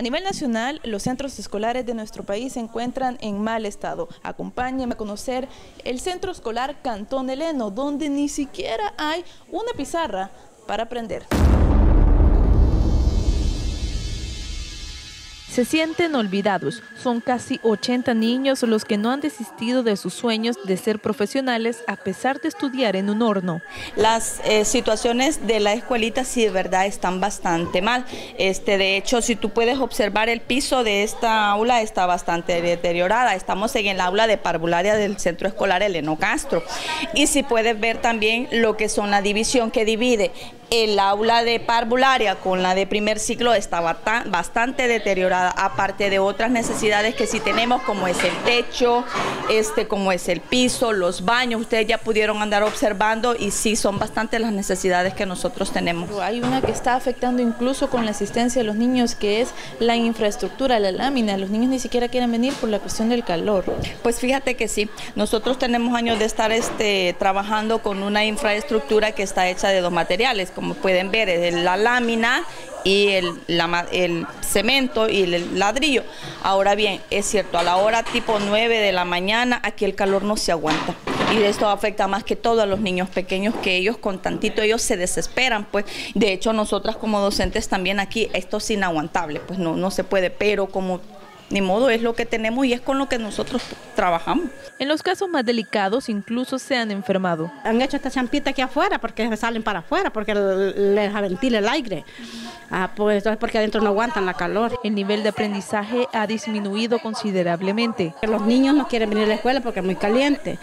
A nivel nacional, los centros escolares de nuestro país se encuentran en mal estado. Acompáñenme a conocer el centro escolar Cantón Heleno, donde ni siquiera hay una pizarra para aprender. Se sienten olvidados. Son casi 80 niños los que no han desistido de sus sueños de ser profesionales a pesar de estudiar en un horno. Las eh, situaciones de la escuelita sí de verdad están bastante mal. Este, de hecho, si tú puedes observar el piso de esta aula está bastante deteriorada. Estamos en el aula de parvularia del centro escolar Eleno Castro. Y si puedes ver también lo que son la división que divide el aula de parvularia con la de primer ciclo está bastante deteriorada, aparte de otras necesidades que sí tenemos, como es el techo, este, como es el piso, los baños. Ustedes ya pudieron andar observando y sí son bastante las necesidades que nosotros tenemos. Hay una que está afectando incluso con la asistencia de los niños, que es la infraestructura, la lámina. Los niños ni siquiera quieren venir por la cuestión del calor. Pues fíjate que sí. Nosotros tenemos años de estar este, trabajando con una infraestructura que está hecha de dos materiales como pueden ver, es la lámina y el, cemento y el ladrillo. Ahora bien, es cierto, a la hora tipo 9 de la mañana aquí el calor no se aguanta. Y esto afecta más que todo a los niños pequeños que ellos con tantito ellos se desesperan, pues de hecho nosotras como docentes también aquí esto es inaguantable, pues no, no se puede, pero como ni modo, es lo que tenemos y es con lo que nosotros trabajamos. En los casos más delicados incluso se han enfermado. Han hecho esta champita aquí afuera porque salen para afuera, porque les ventila el aire. Ah, pues es porque adentro no aguantan la calor. El nivel de aprendizaje ha disminuido considerablemente. Los niños no quieren venir a la escuela porque es muy caliente.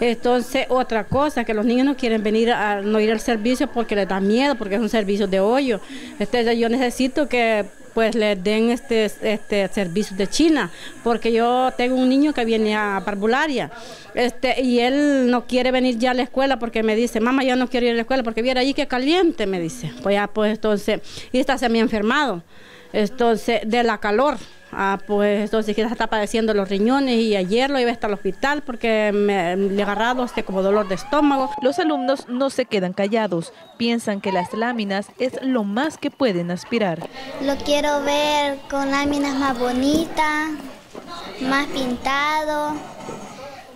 Entonces, otra cosa, que los niños no quieren venir a no ir al servicio porque les da miedo, porque es un servicio de hoyo. Este, yo necesito que pues le den este, este servicio de China, porque yo tengo un niño que viene a parvularia, este, y él no quiere venir ya a la escuela porque me dice, mamá, yo no quiero ir a la escuela porque viera allí que caliente, me dice. Pues ya, pues entonces, y está se me ha enfermado, entonces, de la calor. Ah, pues entonces quizás está padeciendo los riñones y ayer lo iba hasta el hospital porque me, le agarrado este como dolor de estómago. Los alumnos no se quedan callados, piensan que las láminas es lo más que pueden aspirar. Lo quiero ver con láminas más bonitas, más pintado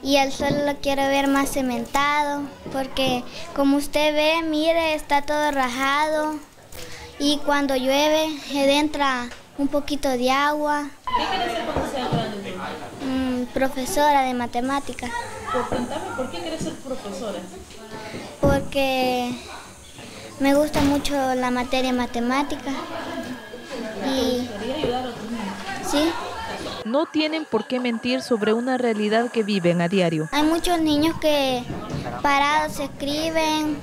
y el suelo lo quiero ver más cementado porque como usted ve, mire, está todo rajado y cuando llueve entra un poquito de agua. ¿Qué quieres ser cuando sea grande? Mm, profesora de matemáticas. Pues ¿por qué quieres ser profesora? Porque me gusta mucho la materia matemática. Y... ayudar a otros niños? Sí. No tienen por qué mentir sobre una realidad que viven a diario. Hay muchos niños que parados escriben,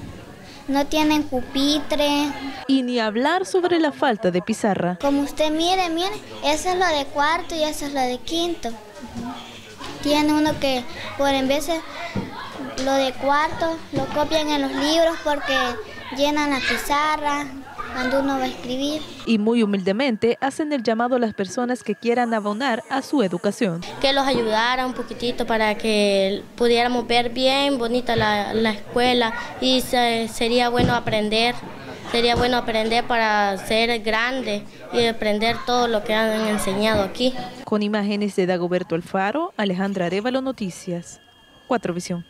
no tienen pupitre. Y ni hablar sobre la falta de pizarra. Como usted mire, mire, eso es lo de cuarto y eso es lo de quinto. Tiene uno que, por en vez de lo de cuarto, lo copian en los libros porque llenan la pizarra, cuando uno va a escribir. Y muy humildemente hacen el llamado a las personas que quieran abonar a su educación. Que los ayudara un poquitito para que pudiéramos ver bien bonita la, la escuela y sería bueno aprender. Sería bueno aprender para ser grande y aprender todo lo que han enseñado aquí. Con imágenes de Dagoberto Alfaro, Alejandra Arevalo Noticias, Cuatro Visión.